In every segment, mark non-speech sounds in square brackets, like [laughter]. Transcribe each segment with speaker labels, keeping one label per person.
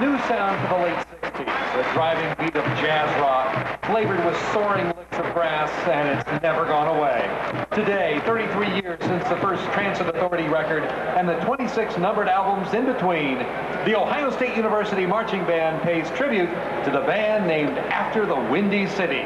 Speaker 1: new sound for the late 60s, a driving beat of jazz rock, flavored with soaring licks of brass, and it's never gone away. Today, 33 years since the first Transit Authority record, and the 26 numbered albums in between, the Ohio State University Marching Band pays tribute to the band named after the Windy City.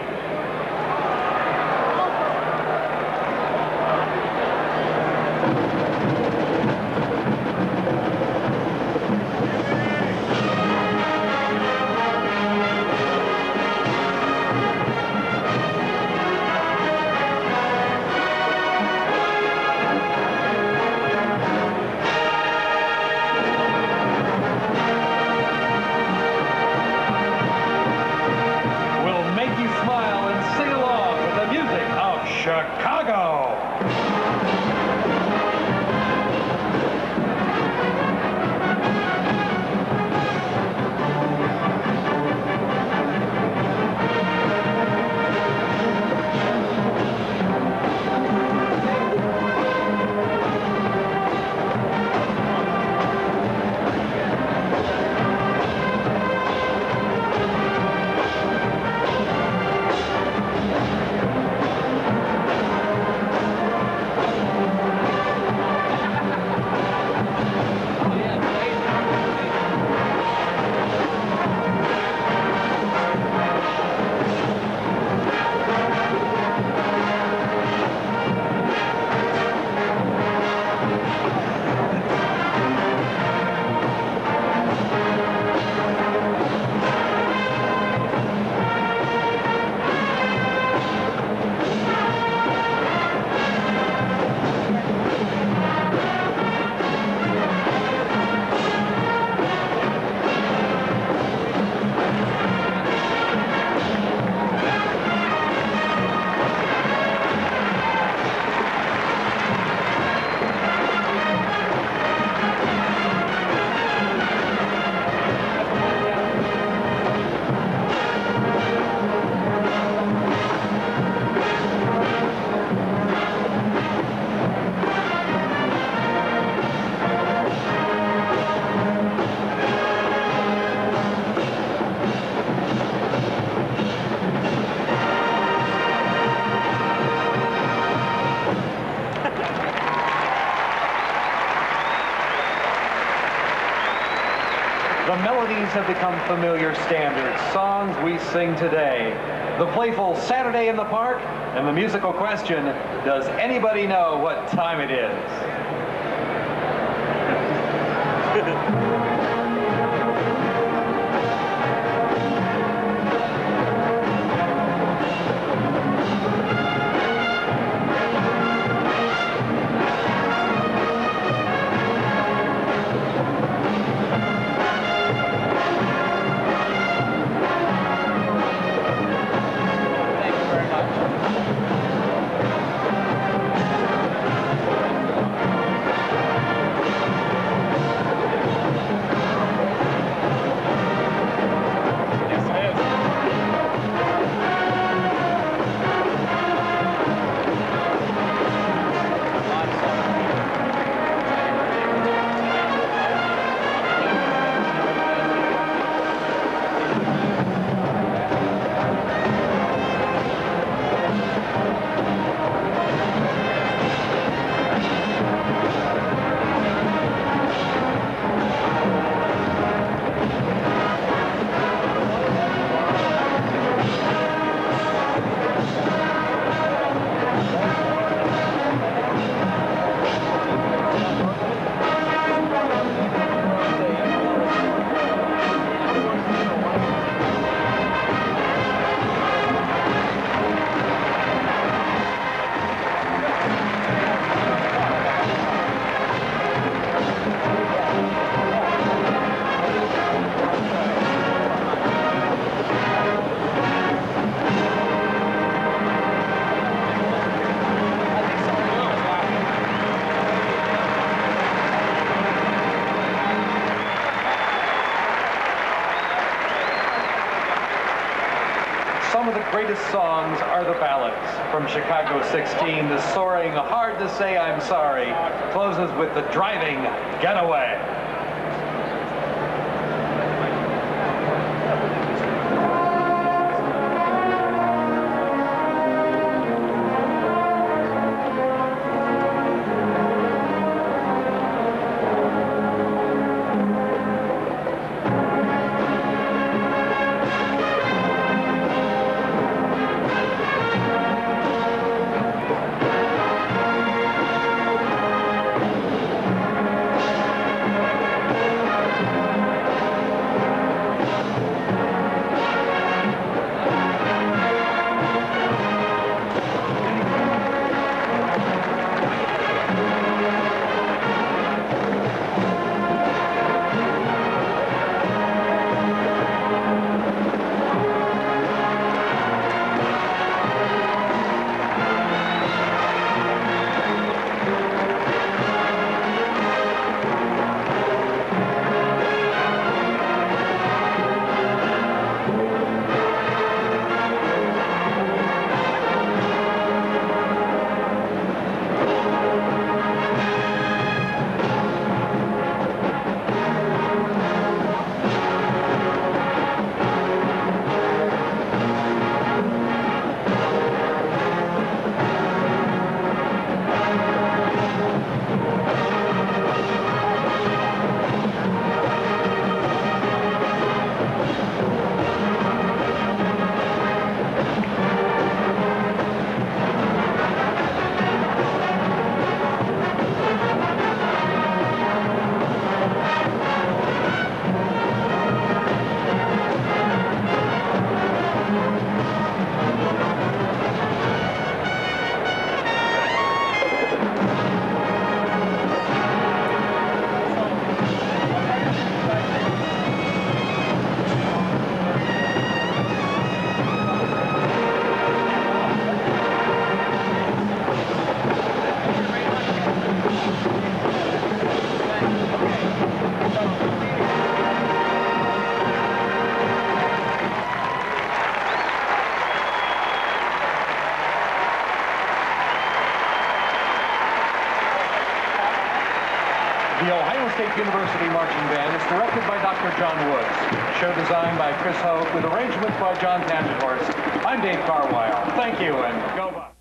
Speaker 1: Have become familiar standards, songs we sing today. The playful Saturday in the Park, and the musical question, does anybody know what time it is? [laughs] Some of the greatest songs are the ballads. From Chicago 16, the soaring Hard to Say I'm Sorry closes with the driving Getaway. State University Marching Band is directed by Dr. Jon Woods. Show designed by Chris Hogue with arrangements by John Tatgenhorst. I'm Dave Carwile. Thank you and go Bucks.